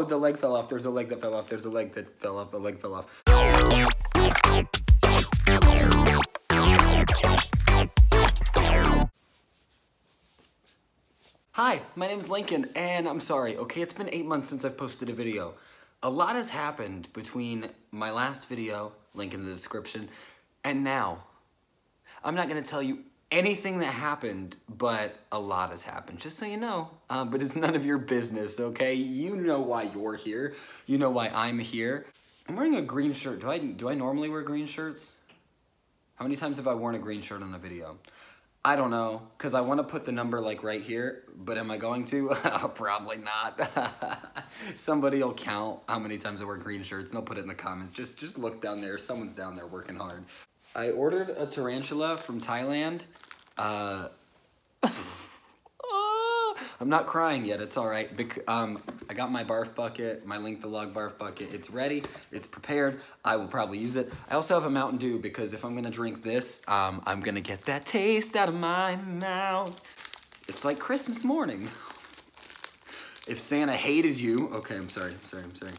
Oh, the leg fell off. There's a leg that fell off. There's a leg that fell off. A leg fell off. Hi, my name's Lincoln, and I'm sorry, okay? It's been eight months since I've posted a video. A lot has happened between my last video, link in the description, and now. I'm not gonna tell you anything that happened, but a lot has happened, just so you know. Uh, but it's none of your business, okay? You know why you're here. You know why I'm here. I'm wearing a green shirt. Do I, do I normally wear green shirts? How many times have I worn a green shirt on a video? I don't know, because I want to put the number like right here, but am I going to? Probably not. Somebody will count how many times I wear green shirts and they'll put it in the comments. Just, just look down there. Someone's down there working hard. I ordered a tarantula from Thailand. Uh, I'm not crying yet. It's all right. Bec- um, I got my barf bucket, my Linc the Log barf bucket. It's ready. It's prepared. I will probably use it. I also have a Mountain Dew because if I'm gonna drink this, um, I'm gonna get that taste out of my mouth. It's like Christmas morning. If Santa hated you, okay, I'm sorry. I'm sorry. I'm sorry.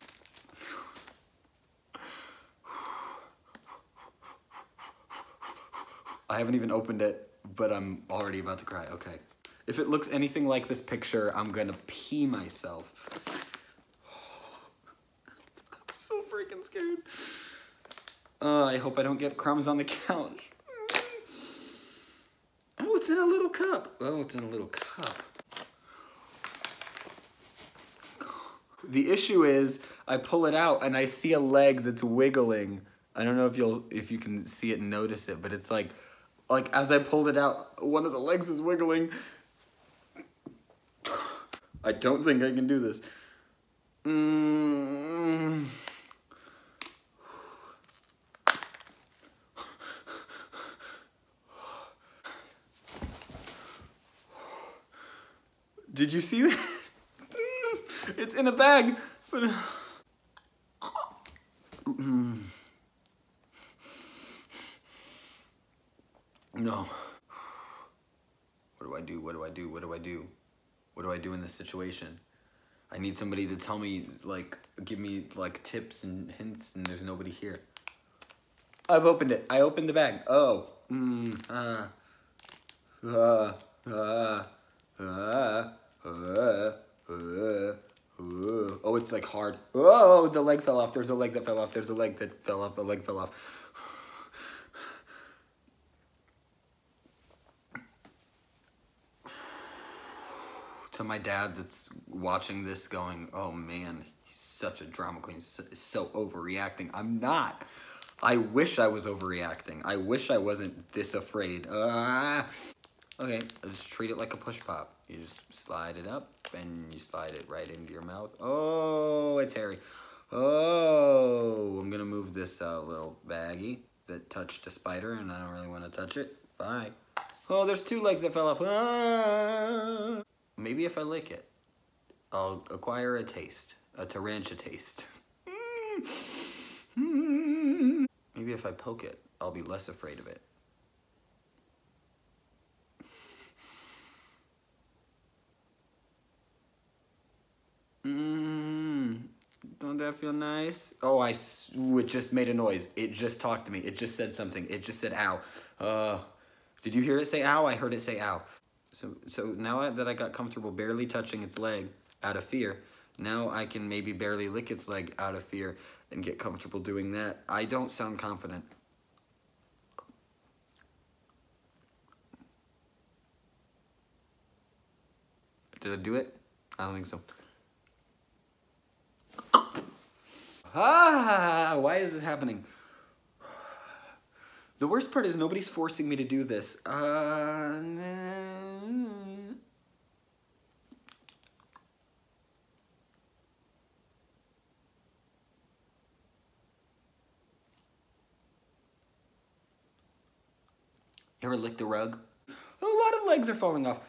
I haven't even opened it, but I'm already about to cry. Okay. If it looks anything like this picture, I'm gonna pee myself. I'm so freaking scared. Uh, I hope I don't get crumbs on the couch. Oh, it's in a little cup. Oh, it's in a little cup. The issue is I pull it out and I see a leg that's wiggling. I don't know if you'll if you can see it and notice it, but it's like like as I pulled it out, one of the legs is wiggling. I don't think I can do this. Mm. Did you see that? It's in a bag, but. No. What do I do? What do I do? What do I do? What do I do in this situation? I need somebody to tell me, like, give me, like, tips and hints, and there's nobody here. I've opened it. I opened the bag. Oh. Mm, uh. Uh. Uh. Uh. Uh. Uh. Uh. Oh, it's like hard. Oh, the leg fell off. There's a leg that fell off. There's a leg that fell off. A leg fell off. To my dad that's watching this going, oh man, he's such a drama queen. He's so, overreacting. I'm not. I wish I was overreacting. I wish I wasn't this afraid. Uh, okay, just treat it like a push pop. You just slide it up and you slide it right into your mouth. Oh, it's hairy. Oh, I'm gonna move this uh, little baggie that touched a spider and I don't really want to touch it. Bye. Oh, there's two legs that fell off. Ah. Maybe if I lick it, I'll acquire a taste, a tarantula taste. Maybe if I poke it, I'll be less afraid of it. Mm, don't that feel nice? Oh, I, it just made a noise. It just talked to me. It just said something. It just said ow. Uh, did you hear it say ow? I heard it say ow. So, so now that I got comfortable barely touching its leg out of fear, now I can maybe barely lick its leg out of fear and get comfortable doing that. I don't sound confident. Did I do it? I don't think so. Ah, why is this happening? The worst part is nobody's forcing me to do this. Uh, You ever lick the rug? A lot of legs are falling off.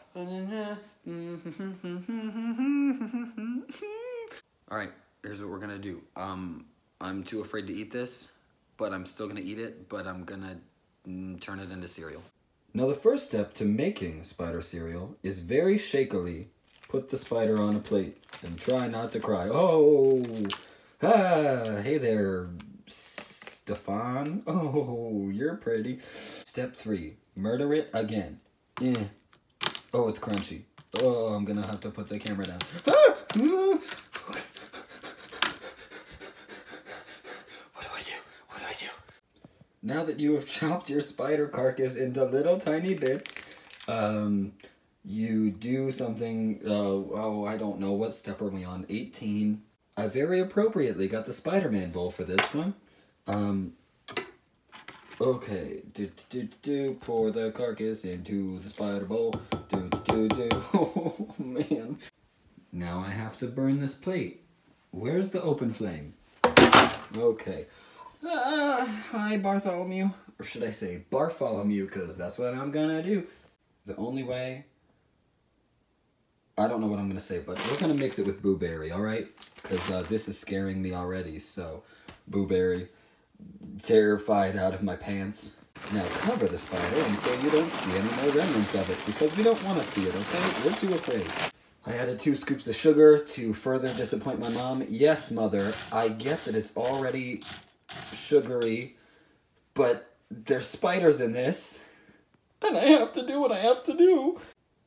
All right, here's what we're gonna do. Um, I'm too afraid to eat this, but I'm still gonna eat it, but I'm gonna mm, turn it into cereal. Now the first step to making spider cereal is very shakily put the spider on a plate and try not to cry. Oh, ah, hey there, Stefan. Oh, you're pretty. Step three, murder it again. Yeah. Oh, it's crunchy. Oh, I'm gonna have to put the camera down. Ah! What do I do? What do I do? Now that you have chopped your spider carcass into little tiny bits, um, you do something, uh, oh, I don't know, what step are we on? 18. I very appropriately got the Spider-Man bowl for this one. Um, okay, do, do, do, pour the carcass into the spider bowl. Do, do, do. Oh, man. Now I have to burn this plate. Where's the open flame? Okay. Uh, hi, Bartholomew. Or should I say Bartholomew, because that's what I'm gonna do. The only way... I don't know what I'm gonna say, but we're gonna mix it with Booberry, alright? Because uh, this is scaring me already, so... Booberry. Terrified out of my pants. Now cover the spider until you don't see any more remnants of it, because we don't want to see it, okay? We're too afraid. I added two scoops of sugar to further disappoint my mom. Yes, mother, I get that it's already sugary, but there's spiders in this. And I have to do what I have to do.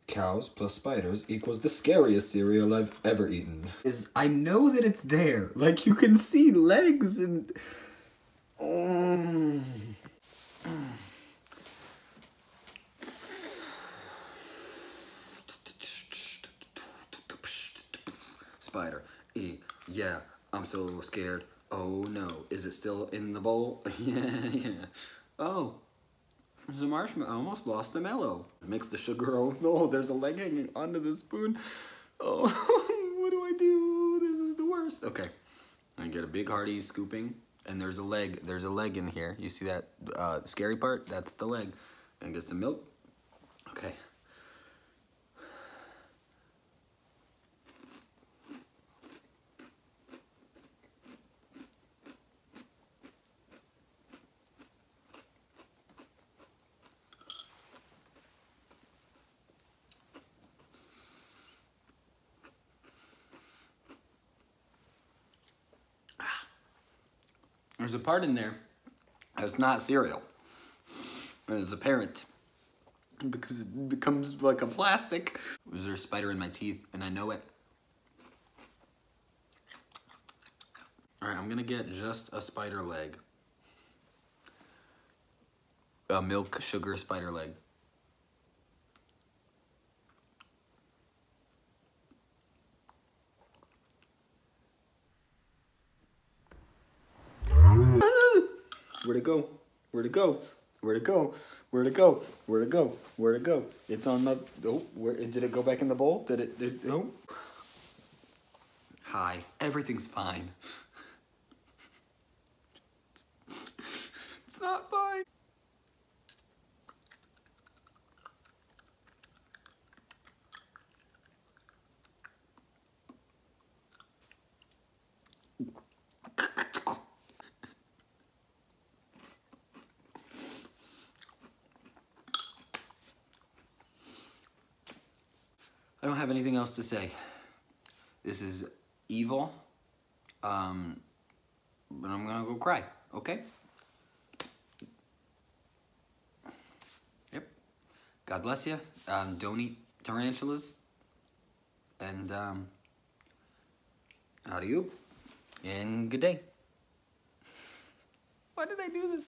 Cows plus spiders equals the scariest cereal I've ever eaten. Is I know that it's there. Like you can see legs and Spider. E. Yeah, I'm so scared. Oh no, is it still in the bowl? yeah, yeah. Oh, there's a marshmallow. I almost lost a mellow. Mix the sugar. Oh no, there's a leg hanging onto the spoon. Oh, what do I do? This is the worst. Okay, I get a big hearty scooping, and there's a leg. There's a leg in here. You see that uh, scary part? That's the leg. And get some milk. Okay. There's a part in there that's not cereal. And it's apparent. Because it becomes like a plastic. There's a spider in my teeth and I know it. Alright, I'm gonna get just a spider leg. A milk sugar spider leg. Where'd it go? Where to go? Where to go? Where to go? Where to go? Where'd it go? It's on the. Oh, where did it go back in the bowl? Did it? Did, oh. Hi. Everything's fine. it's not fine. I don't have anything else to say. This is evil. Um, but I'm gonna go cry, okay? Yep. God bless you. Um, don't eat tarantulas. And, um, how do you? And good day. Why did I do this?